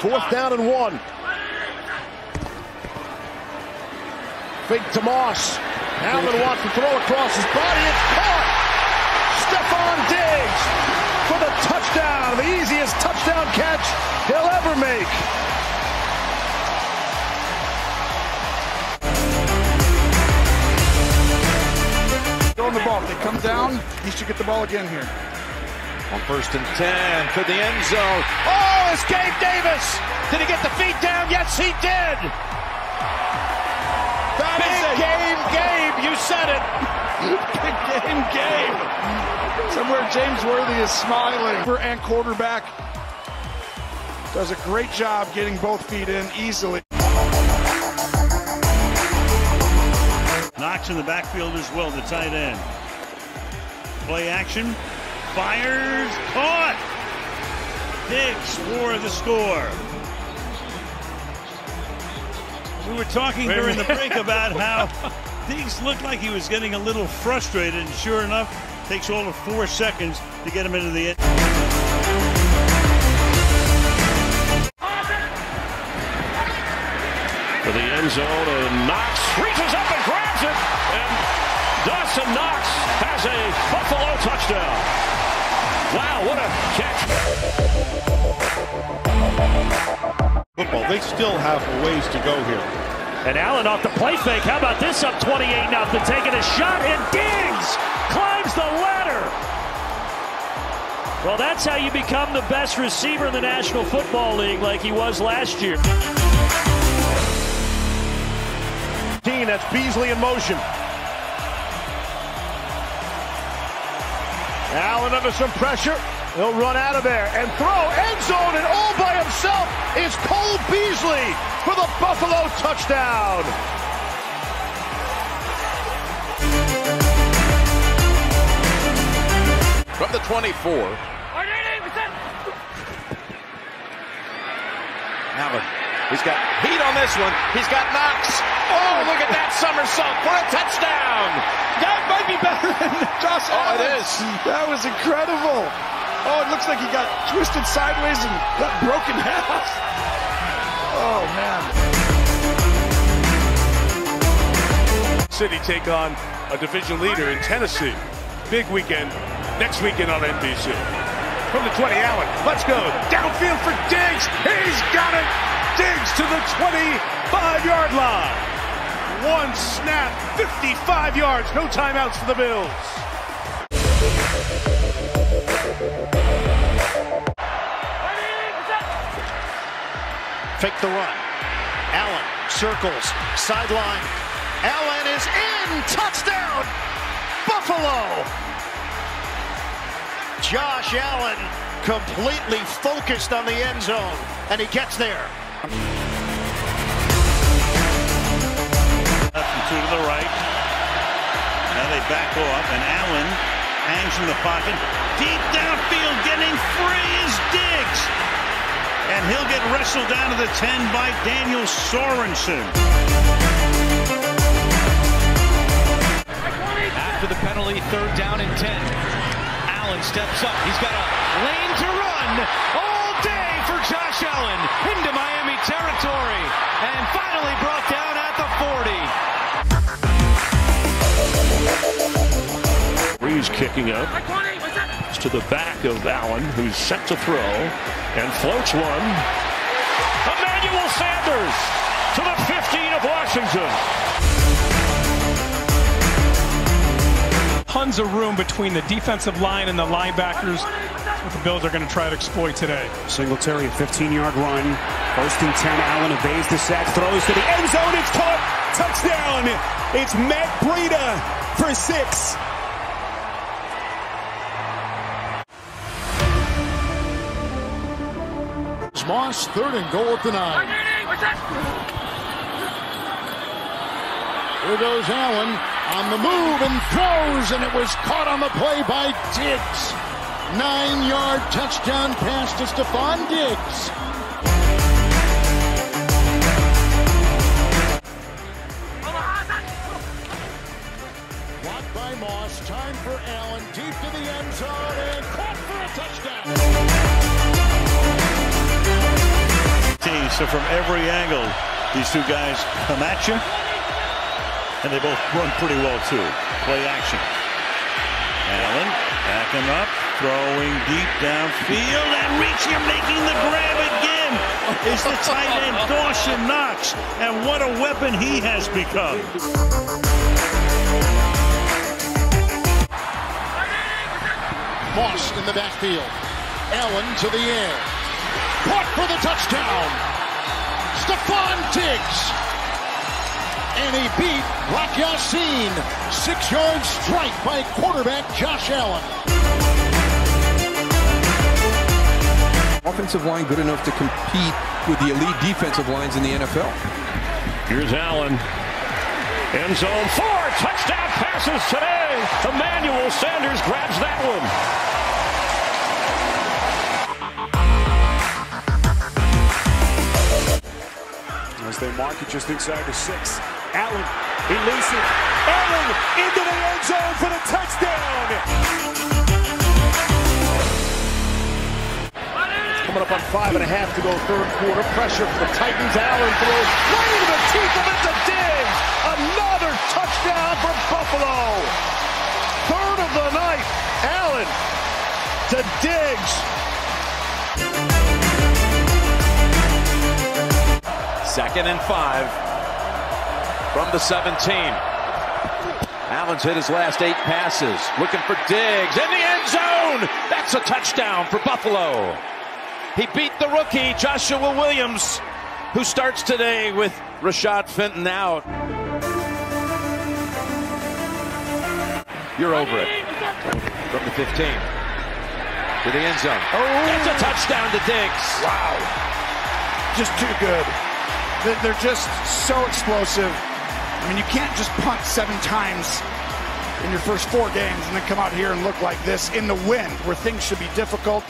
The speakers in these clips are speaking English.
Fourth down and one. Fake to Moss. Allen wants to throw across his body. It's caught. Stefon Diggs for the touchdown. The easiest touchdown catch he'll ever make. Throwing the ball. If they come down, he should get the ball again here. On first and 10 for the end zone. Oh, it's Gabe Davis. Did he get the feet down? Yes, he did. That Big is game, Gabe. You said it. Big game, Gabe. Somewhere James Worthy is smiling. And quarterback does a great job getting both feet in easily. Knox in the backfield as well, the tight end. Play action. Fires. Caught. Diggs for the score. We were talking during the break about how Diggs looked like he was getting a little frustrated, and sure enough, takes all of four seconds to get him into the end. For the end zone, and Knox reaches up and grabs it, and Dawson Knox has a Buffalo touchdown. Wow, what a catch. Football, they still have a ways to go here. And Allen off the play fake. How about this up 28 nothing, taking a shot, and Diggs climbs the ladder. Well, that's how you become the best receiver in the National Football League, like he was last year. That's Beasley in motion. Allen under some pressure. He'll run out of there and throw end zone, and all by himself is Cole Beasley for the Buffalo touchdown. From the 24. Allen. He's got heat on this one. He's got Knox. Oh, look at that somersault for a touchdown. That might be better than Josh Oh, it is. That was incredible. Oh, it looks like he got twisted sideways and got broken half. Oh, man. City take on a division leader in Tennessee. Big weekend next weekend on NBC. From the 20, Allen. Let's go. Downfield for Diggs. He's got it. Diggs to the 25-yard line. One snap, 55 yards. No timeouts for the Bills. Fake the run. Allen circles, sideline. Allen is in. Touchdown. Buffalo. Josh Allen completely focused on the end zone, and he gets there. And two to the right. Now they back off, and Allen hangs in the pocket. Deep downfield, getting free is Diggs. And he'll get wrestled down to the 10 by Daniel Sorensen. After the penalty, third down and 10. Allen steps up. He's got a lane to run for Josh Allen into Miami territory. And finally brought down at the 40. Breeze kicking up. To the back of Allen, who's set to throw, and floats one. Emmanuel Sanders to the 15 of Washington. Tons of room between the defensive line and the linebackers. That's what the Bills are going to try to exploit today. Singletary, a 15-yard run. First and 10, Allen evades the sack, throws to the end zone. It's caught. Touchdown. It's Matt Breida for six. Moss, third and goal at the nine. Here goes Allen on the move and throws, and it was caught on the play by Diggs. Nine-yard touchdown pass to Stefon Diggs. Blocked by Moss. Time for Allen. Deep to the end zone and caught for a touchdown. So from every angle, these two guys come at you, and they both run pretty well too. Play action. Allen backing up, throwing deep downfield, and reaching, making the grab again is the tight end Dawson Knox, and what a weapon he has become. Moss in the backfield. Allen to the air. Caught for the touchdown. Stefon Diggs. And he beat Rock Ya-Sin. Six-yard strike by quarterback Josh Allen. Offensive line good enough to compete with the elite defensive lines in the NFL. Here's Allen. End zone four. Touchdown passes today. Emmanuel Sanders grabs that one. As they mark it just inside the six. Allen, he leaves it. Allen into the end zone for the touchdown. Coming up on five and a half to go third quarter. Pressure for the Titans. Allen throws right into the teeth of it to Diggs. Another touchdown for Buffalo. Third of the night. Allen to Diggs. Second and five from the 17. Allen's hit his last eight passes. Looking for Diggs in the end zone. That's a touchdown for Buffalo. He beat the rookie, Joshua Williams, who starts today with Rashad Fenton out. You're over it. From the 15 to the end zone. Oh, that's a touchdown to Diggs. Wow. Just too good. They're just so explosive. I mean, you can't just punt seven times in your first four games and then come out here and look like this in the wind where things should be difficult.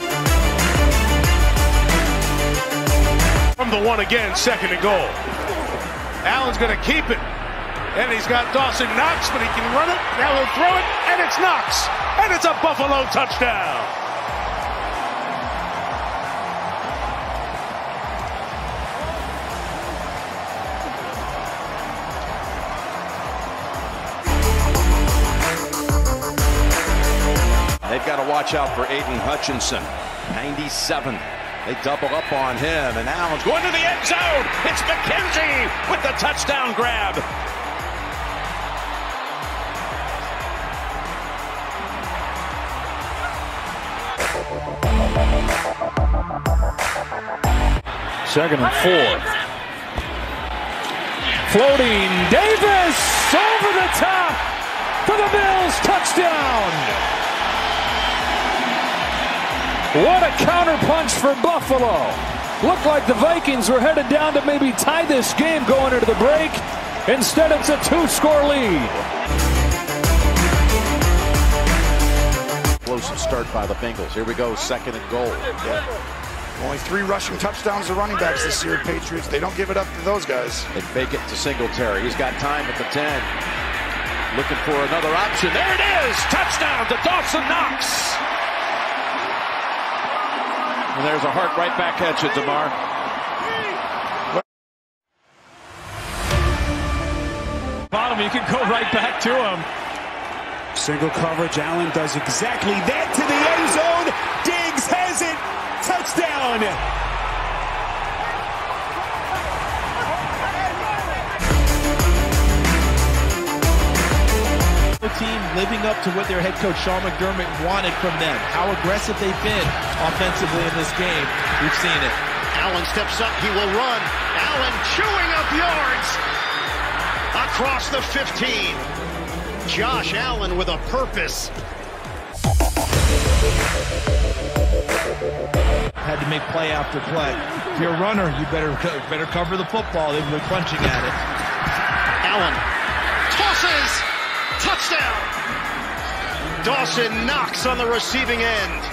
From the one again, second and goal. Allen's going to keep it. And he's got Dawson Knox, but he can run it. Now he'll throw it, and it's Knox. And it's a Buffalo touchdown. They've got to watch out for Aidan Hutchinson. 97. They double up on him, and Allen's going to the end zone. It's McKenzie with the touchdown grab. Second and four. Floating Davis over the top for the Bills touchdown. What a counterpunch for Buffalo. Looked like the Vikings were headed down to maybe tie this game going into the break. Instead, it's a two-score lead. Explosive start by the Bengals. Here we go, second and goal. Only three rushing touchdowns to running backs this year, Patriots. They don't give it up to those guys. They fake it to Singletary. He's got time at the 10. Looking for another option. There it is! Touchdown to Dawson Knox! And there's a heart right back at you, DeMar. Bottom, you can go right back to him. Single coverage. Allen does exactly that to the end zone. Diggs has it. Touchdown. Team living up to what their head coach Sean McDermott wanted from them. How aggressive they've been offensively in this game. We've seen it. Allen steps up. He will run. Allen chewing up yards across the 15. Josh Allen with a purpose. Had to make play after play. If you're a runner, you better better cover the football. They've been crunching at it. Allen. Touchdown. Dawson Knox on the receiving end.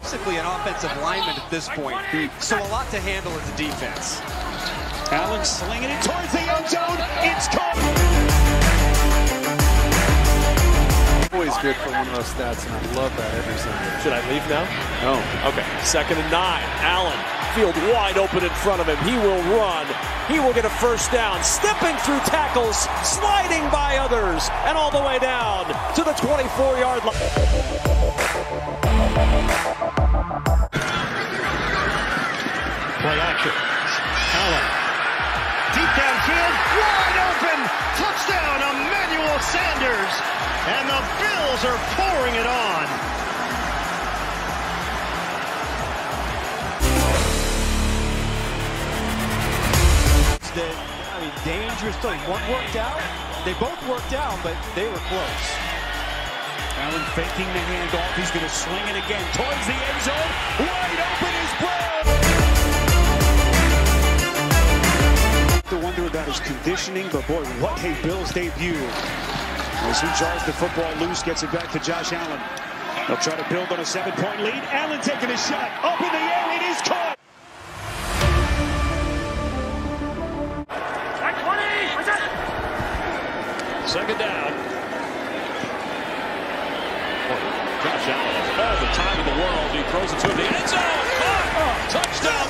Basically an offensive lineman at this point, so a lot to handle as a defense. Allen slinging it towards the end zone. It's caught. always good for one of those stats, and I love that every Sunday. Should I leave now? No. Okay. Second and nine. Allen, field wide open in front of him. He will run. He will get a first down. Stepping through tackles, sliding by others, and all the way down to the 24 yard line. Play action. Allen. Deep downfield, wide open. Touchdown, Emmanuel Sanders. And the Bills are pouring it on. I mean, dangerous play. One worked out. They both worked out, but they were close. Allen faking the handoff. He's going to swing it again towards the end zone. Wide open is Brown. The wonder about his conditioning, but boy, what a Bills debut. As he jars the football loose, gets it back to Josh Allen. They'll try to build on a seven-point lead. Allen taking a shot. Up in the air. It is caught. Throws it to the end zone. Caught. Touchdown.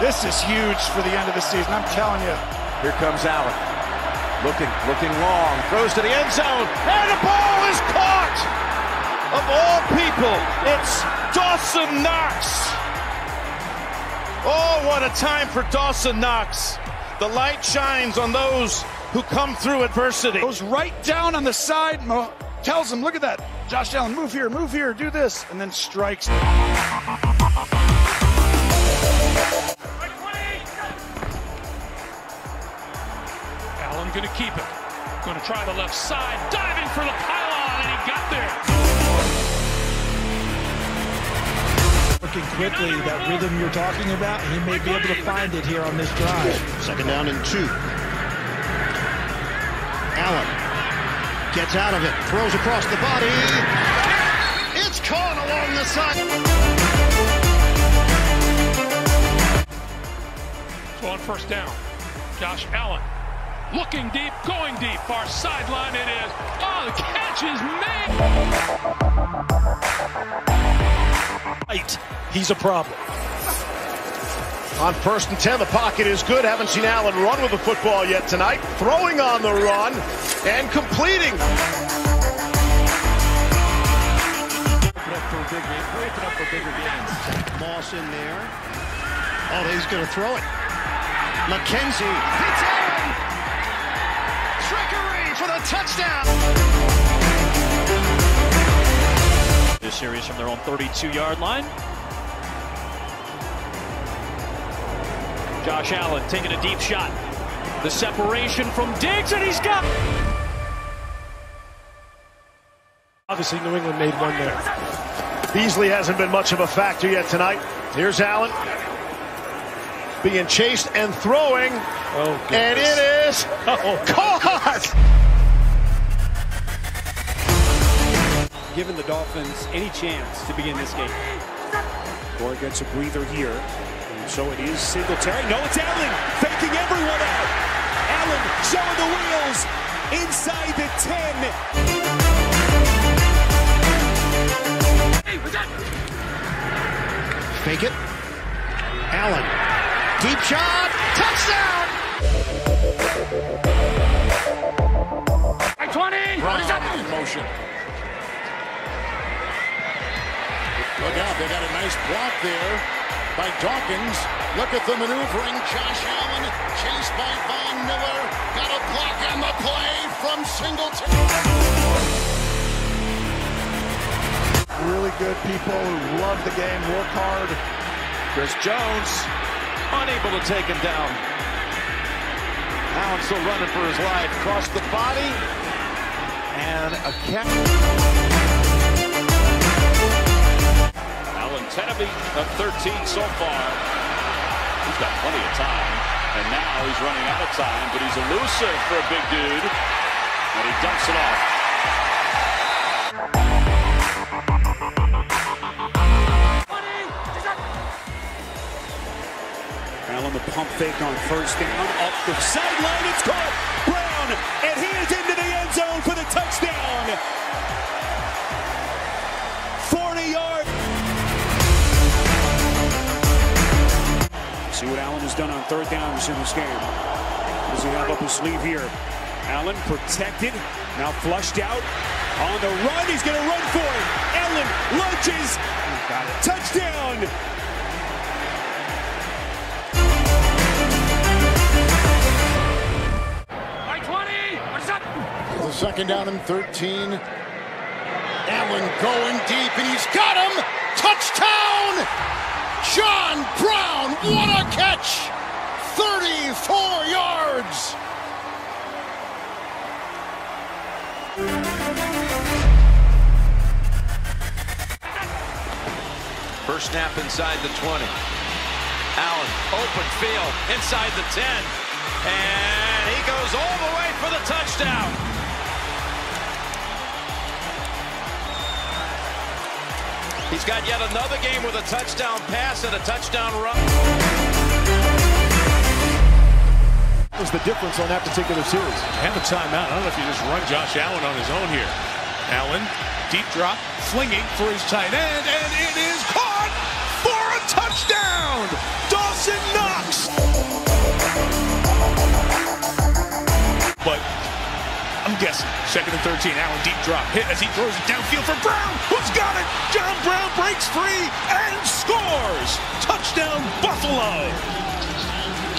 This is huge for the end of the season. I'm telling you. Here comes Allen. Looking, looking long. Throws to the end zone. And the ball is caught. Of all people, it's Dawson Knox. Oh, what a time for Dawson Knox. The light shines on those who come through adversity. Goes right down on the side. Tells him, look at that. Josh Allen, move here, move here, do this. And then strikes. Allen going to keep it. Going to try the left side. Diving for the pylon, and he got there. Working quickly, that rhythm you're talking about, he may be able to find it here on this drive. Second down and two. Allen gets out of it, throws across the body. It's caught along the side. So on first down, Josh Allen looking deep, going deep, far sideline it is. Oh, the catch is made. Right. He's a problem. On first and 10, the pocket is good. Haven't seen Allen run with the football yet tonight. Throwing on the run and completing. Moss in there. Oh, he's going to throw it. McKenzie hits Allen. Trickery for the touchdown. This series from their own 32-yard line. Josh Allen taking a deep shot. The separation from Diggs, and he's got. Obviously, New England made one there. Beasley hasn't been much of a factor yet tonight. Here's Allen being chased and throwing. Oh, and it is oh. caught. Giving the Dolphins any chance to begin this game. Gore gets a breather here. And so it is Singletary. No, it's Allen faking everyone out. Allen showing the wheels inside the 10. Fake it. Allen. Deep shot. Touchdown. 20. Brown in motion. Look out. They got a nice block there by Dawkins. Look at the maneuvering. Josh Allen chased by Von Miller. Got a block on the play from Singleton. Really good people who love the game, work hard. Chris Jones unable to take him down. Allen still running for his life. Crossed the body. And a catch. 10 of, of 13 so far. He's got plenty of time. And now he's running out of time, but he's elusive for a big dude. And he dumps it off. Allen the pump fake on first down. Up the sideline. It's caught. Brown. And has done on third downs in this game. Does he have up his sleeve here? Allen protected, now flushed out. On the run, he's going to run for it. Allen lunges. Touchdown. The second down and 13. Allen going deep, and he's got him. Touchdown! John Brown, what a catch! 34 yards. First snap inside the 20. Allen, open field, inside the 10. And he goes all the way for the touchdown. He's got yet another game with a touchdown pass and a touchdown run. What was the difference on that particular series? Have a timeout. I don't know if you just run Josh Allen on his own here. Allen, deep drop, flinging for his tight end, and it is caught for a touchdown! Dawson Knox! But I'm guessing, second and 13, Allen deep drop, hit as he throws it downfield for Brown, who's got it! John Brown breaks free and scores! Touchdown, Buffalo!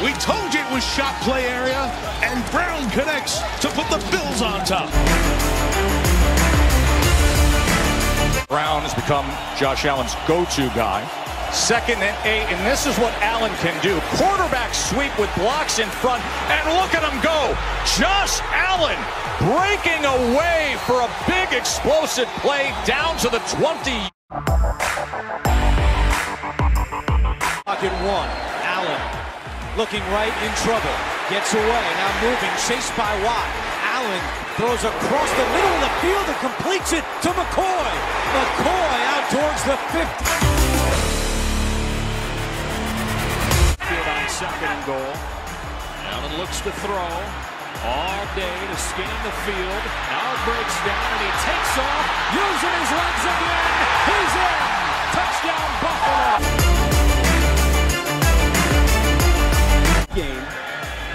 We told you it was shot play area, and Brown connects to put the Bills on top. Brown has become Josh Allen's go-to guy. Second and eight, and this is what Allen can do. Quarterback sweep with blocks in front, and look at him go. Josh Allen breaking away for a big explosive play down to the 20. Pocket one. Allen looking right in trouble. Gets away. Now moving. Chased by Watt. Allen throws across the middle of the field and completes it to McCoy. McCoy out towards the 50. Second and goal. Allen looks to throw all day to scan the field. Now breaks down and he takes off, using his legs again. He's in. Touchdown Buffalo. Game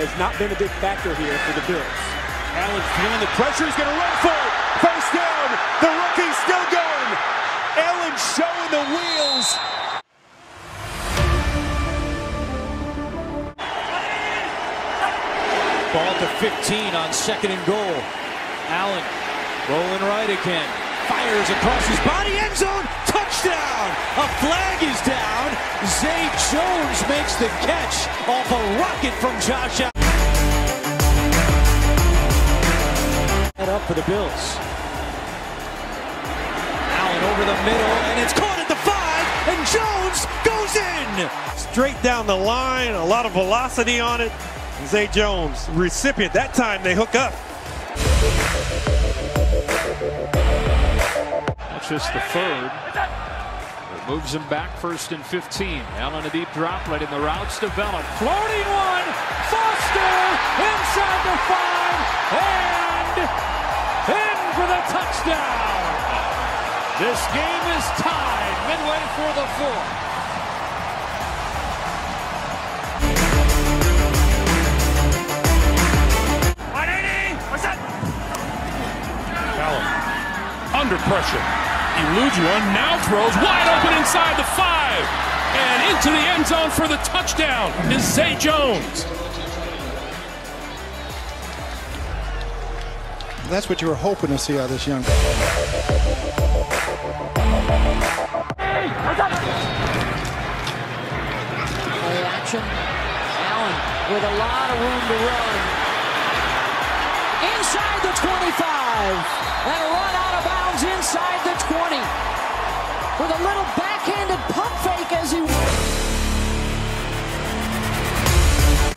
has not been a big factor here for the Bills. Allen feeling the pressure. He's going to run for it. First down. The rookie's still going. Allen showing the wheels. Ball to 15 on second and goal. Allen rolling right again. Fires across his body. End zone. Touchdown. A flag is down. Zay Jones makes the catch off a rocket from Josh Allen. Up for the Bills. Allen over the middle, and it's caught at the five, and Jones goes in. Straight down the line, a lot of velocity on it. Zay Jones, recipient. That time they hook up. That's just the third. It moves him back first and 15. Allen a deep drop, letting the routes develop. Floating one. Foster inside the five and in for the touchdown. This game is tied midway for the fourth. Under pressure. Eludes one, now throws wide open inside the five. And into the end zone for the touchdown is Zay Jones. That's what you were hoping to see out of this young. Play action. Allen with a lot of room to run. Inside the 25. And a run out of bounds inside the 20. With a little backhanded pump fake as he.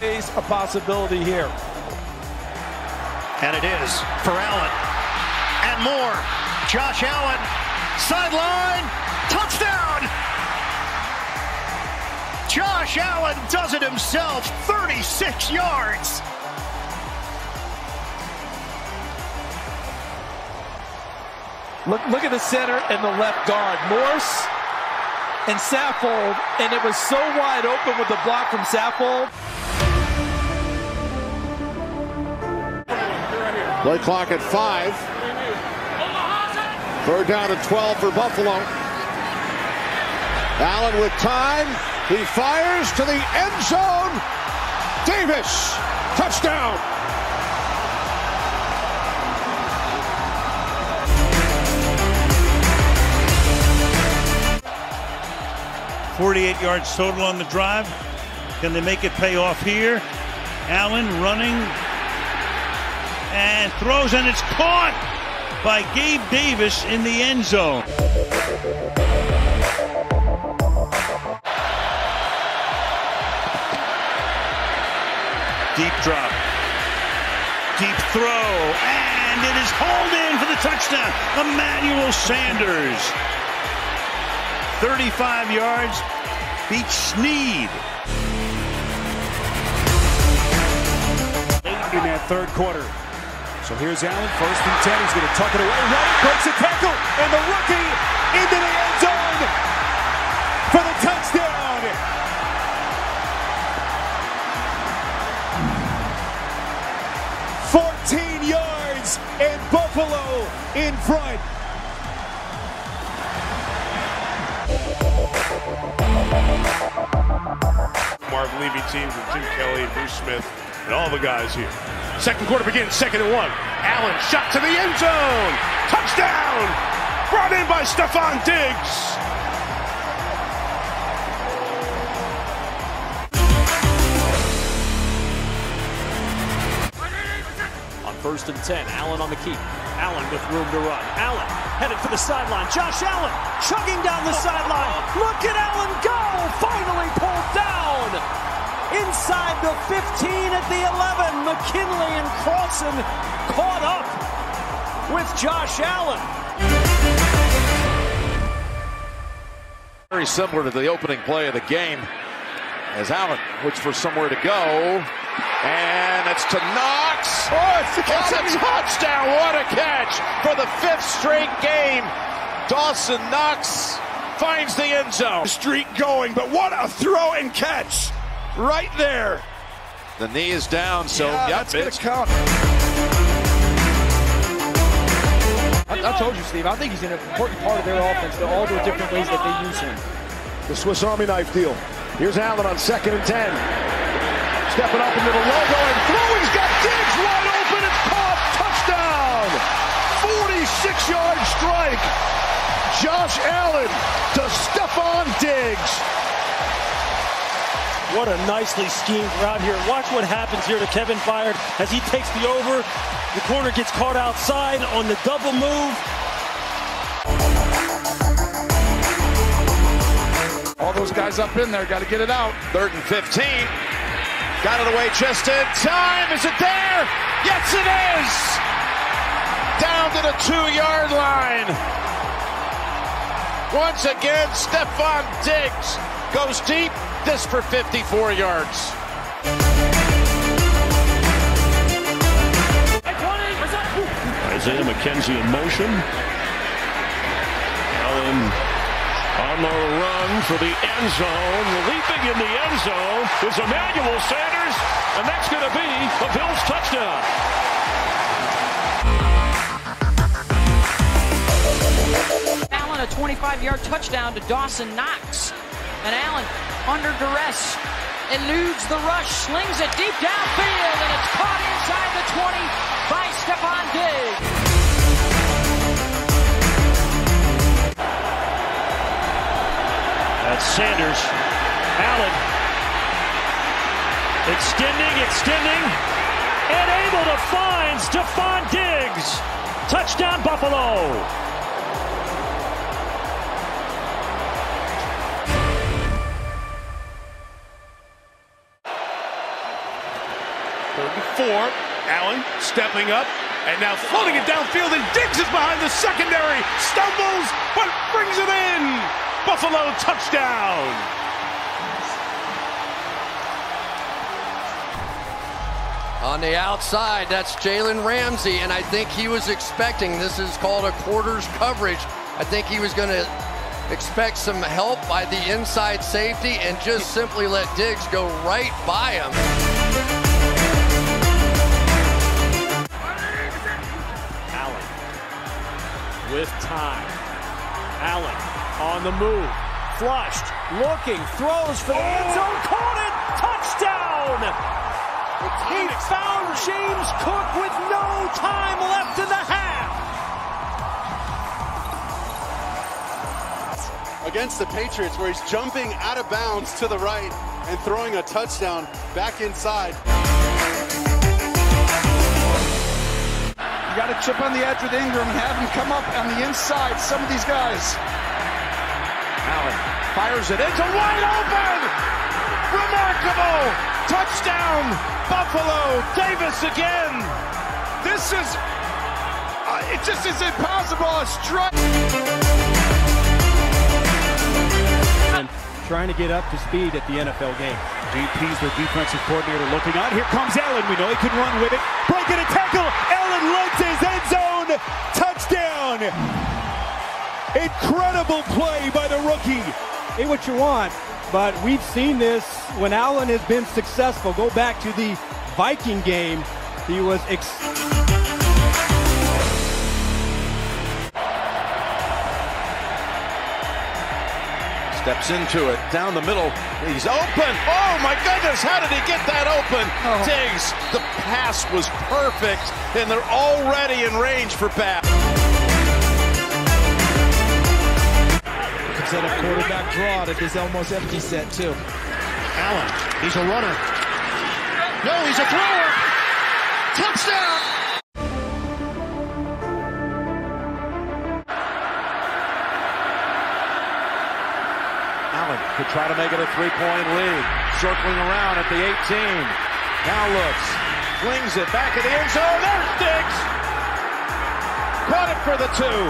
Is a possibility here. And it is for Allen. And more. Josh Allen, sideline, touchdown! Josh Allen does it himself, 36 yards. Look, look at the center and the left guard. Morse and Saffold, and it was so wide open with the block from Saffold. Play clock at five. Third down and 12 for Buffalo. Allen with time. He fires to the end zone. Davis, touchdown. Forty-eight yards total on the drive. Can they make it pay off here? Allen running and throws, and it's caught by Gabe Davis in the end zone. Deep drop. Deep throw. And it is hauled in for the touchdown. Emmanuel Sanders. 35 yards. Beats Sneed. in that third quarter. So here's Allen, first and 10. He's going to tuck it away. Right, breaks a tackle, and the rookie into the end zone for the touchdown. Fourteen yards, and Buffalo in front. Marv Levy teams with Jim Kelly, Bruce Smith, and all the guys here. Second quarter begins, second and one. Allen shot to the end zone. Touchdown! Brought in by Stefon Diggs. On first and 10, Allen on the keep. Allen with room to run. Allen headed for the sideline. Josh Allen chugging down the sideline. Look at Allen go! Finally pulled down! Inside the 15 at the 11. McKinley and Crossan caught up with Josh Allen. Very similar to the opening play of the game as Allen looks for somewhere to go. And it's to Knox. Oh, it's, it's a touchdown. What a catch for the fifth straight game. Dawson Knox finds the end zone. Streak going, but what a throw and catch right there. The knee is down, so yeah, yeah that's going to count. I, I told you, Steve. I think he's an important part of their offense. They're all the different ways that they use him. The Swiss Army knife deal. Here's Allen on second and ten. Stepping up into the logo and throwing. 46-yard strike. Josh Allen to Stefon Diggs. What a nicely schemed route here. Watch what happens here to Kevin Byard as he takes the over. The corner gets caught outside on the double move. All those guys up in there got to get it out. Third and 15. Got it away just in time. Is it there? Yes, it is. Down to the two-yard line. Once again, Stefon Diggs goes deep. This for 54 yards. Isaiah McKenzie in motion. Allen on the run for the end zone. Leaping in the end zone is Emmanuel Sanders, and that's going to be the Bills touchdown. Allen, a 25-yard touchdown to Dawson Knox. And Allen, under duress, eludes the rush, slings it deep downfield, and it's caught inside the 20 by Stefon Diggs. That's Sanders. Allen. Extending, extending, and able to find Stefon Diggs. Touchdown, Buffalo. Four. Allen stepping up and now floating it downfield, and Diggs is behind the secondary. Stumbles, but brings it in. Buffalo touchdown. On the outside, that's Jalen Ramsey, and I think he was expecting this is called a quarters coverage. I think he was going to expect some help by the inside safety and just simply let Diggs go right by him. With time. Allen on the move. Flushed. Looking. Throws for the end zone. Oh! Caught it. Touchdown. He found James Cook with no time left in the half. Against the Patriots, where he's jumping out of bounds to the right and throwing a touchdown back inside. You got to chip on the edge with Ingram and have him come up on the inside. Some of these guys. Allen fires it into wide open. Remarkable touchdown, Buffalo. Davis again. This is. Uh, it just is impossible. A strut. And trying to get up to speed at the NFL game. DP's their defensive coordinator looking on. Here comes Allen. We know he can run with it. Breaking a tackle. Allen his end zone. Touchdown. Incredible play by the rookie. Ain't what you want, but we've seen this when Allen has been successful. Go back to the Viking game. He was. Steps into it, down the middle. He's open. Oh my goodness, how did he get that open? Oh. Diggs, the pass was perfect, and they're already in range for pass. Set a quarterback draw to this almost empty set, too. Allen, he's a runner. No, he's a thrower. Touchdown. Try to make it a three-point lead. Circling around at the 18. Now looks. Flings it back at the end zone. There's Diggs. Caught it for the two.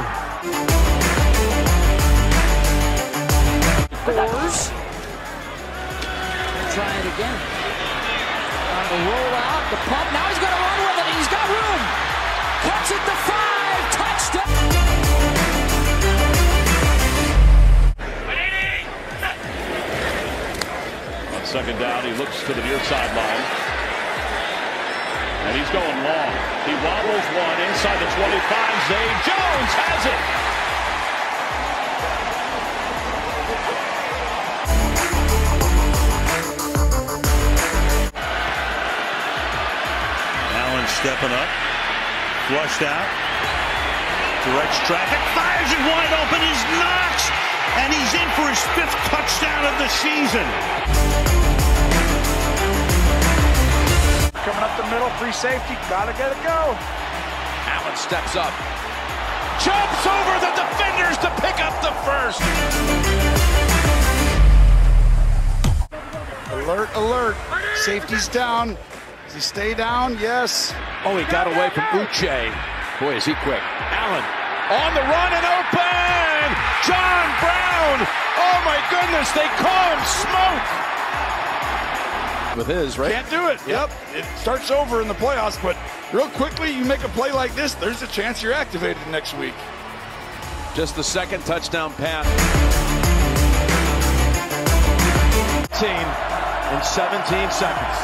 Fours. Try it again. On the roll out, the pump. Now he's going to run with it. He's got room. Cuts it to five. Touchdown. Second down, he looks to the near sideline. And he's going long. He wobbles one inside the 25. Zay Jones has it. Allen stepping up. Flushed out. Directs traffic. Fires it wide open. Is Knox. And he's in for his fifth touchdown of the season. Coming up the middle, free safety. Gotta get it go. Allen steps up. Jumps over the defenders to pick up the first. Alert, alert. Safety's down. Does he stay down? Yes. Oh, he got away from Uche. Boy, is he quick. Allen on the run and open. John Brown. Oh my goodness, they call him smoke. With his, right? Can't do it. Yep. It starts over in the playoffs, but real quickly, you make a play like this, there's a chance you're activated next week. Just the second touchdown pass. 18 in 17 seconds.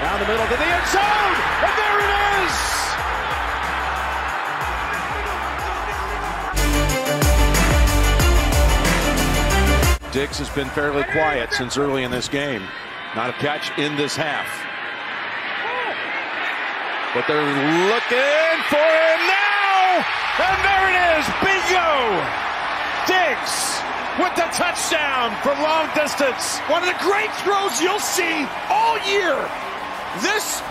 Down the middle to the end zone, and there it is. Diggs has been fairly quiet since early in this game. Not a catch in this half. But they're looking for him now! And there it is! Bingo! Diggs with the touchdown from long distance. One of the great throws you'll see all year. This,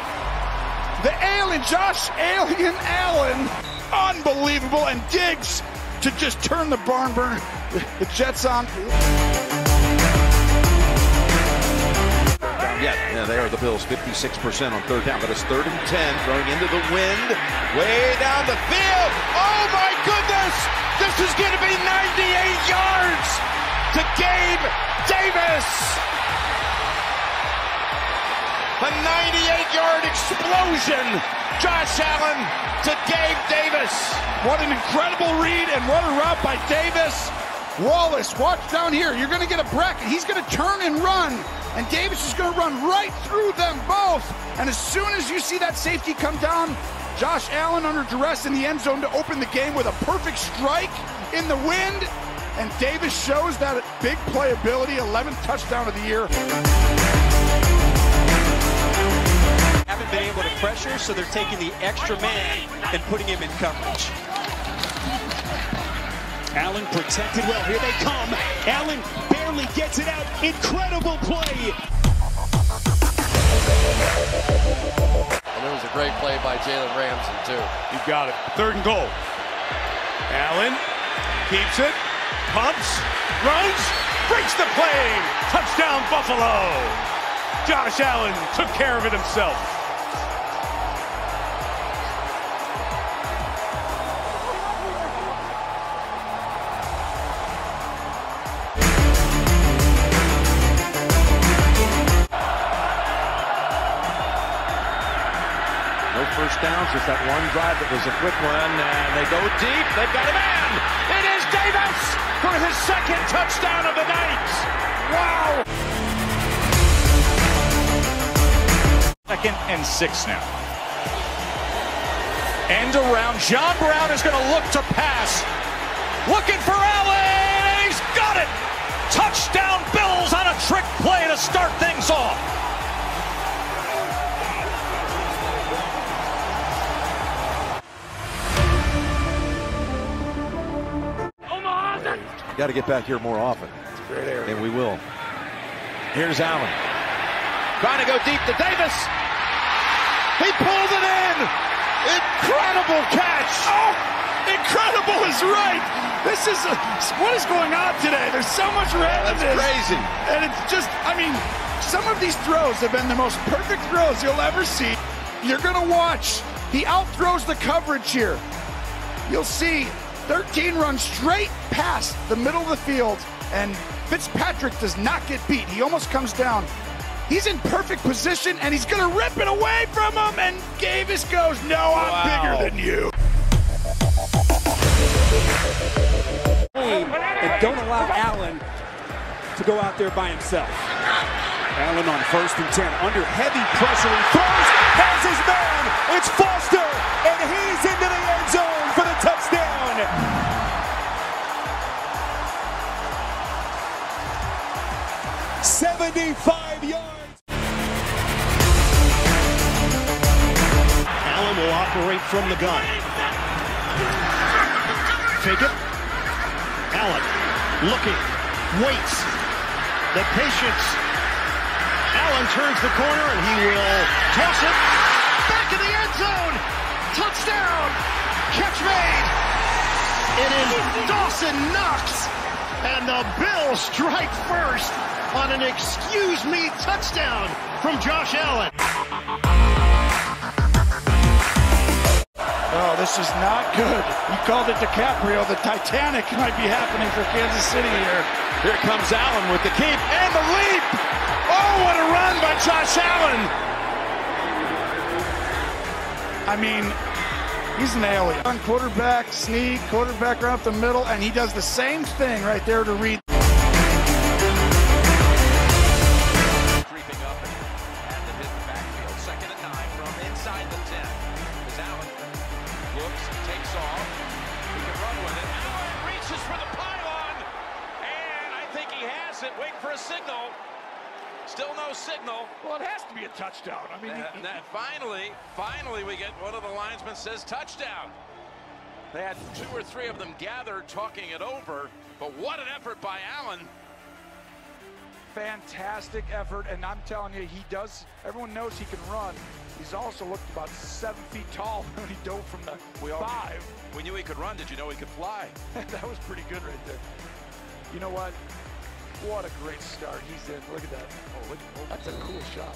the alien, Josh Alien Allen, unbelievable. And Diggs to just turn the barn burner, the Jets on. Yeah, yeah, they are the Bills, 56% on third down, but it's third and 10, throwing into the wind, way down the field. Oh my goodness! This is going to be 98 yards to Gabe Davis. A 98-yard explosion. Josh Allen to Gabe Davis. What an incredible read and what a route by Davis. Wallace, watch down here. You're going to get a bracket. He's going to turn and run. And Davis is going to run right through them both. And as soon as you see that safety come down, Josh Allen under duress in the end zone to open the game with a perfect strike in the wind. And Davis shows that big playability, 11th touchdown of the year. Haven't been able to pressure, so they're taking the extra man and putting him in coverage. Allen protected well. Here they come. Allen barely gets it out. Incredible play. And it was a great play by Jalen Ramsey, too. You got it. Third and goal. Allen keeps it, pumps, runs, breaks the plane. Touchdown, Buffalo. Josh Allen took care of it himself. Just that one drive that was a quick one, and they go deep. They've got a man. It is Davis for his second touchdown of the night. Wow. Second and six now. End around. John Brown is going to look to pass. Looking for Allen, he's got it. Touchdown Bills on a trick play to start things off. Got to get back here more often. Great area. And we will. Here's Allen. Trying to go deep to Davis. He pulled it in. Incredible catch. Oh, incredible is right. This is a, what is going on today. There's so much randomness. That's crazy. And it's just, I mean, some of these throws have been the most perfect throws you'll ever see. You're going to watch. He outthrows the coverage here. You'll see 13 runs straight past the middle of the field, and Fitzpatrick does not get beat. He almost comes down. He's in perfect position, and he's going to rip it away from him, and Davis goes, no, I'm Wow. bigger than you. And don't allow Allen to go out there by himself. Allen on first and 10. Under heavy pressure. He throws. Has his man. It's Foster. And he's into the end zone for the touchdown. Seventy-five yards. Allen will operate from the gun. Take it. Allen looking, waits. The patience. Allen turns the corner and he will toss it back in the end zone. Touchdown. Catch made. It is Dawson Knox. And the Bills strike first on an excuse me touchdown from Josh Allen. Oh, this is not good. You called it DiCaprio. The Titanic might be happening for Kansas City here. Here comes Allen with the keep and the leap. Oh, what a run by Josh Allen. I mean, he's an alien. On quarterback, sneak, quarterback right up the middle, and he does the same thing right there to read. We get one of the linesmen says touchdown. They had two or three of them gathered talking it over, but what an effort by Allen. fantastic effort, and I'm telling you, he does. Everyone knows he can run. He's also looked about seven feet tall when he dove from the We all- five. We knew he could run. Did you know he could fly? that was pretty good right there. You know what? What a great start he's in. Look at that. Oh, look, oh, that's a cool shot.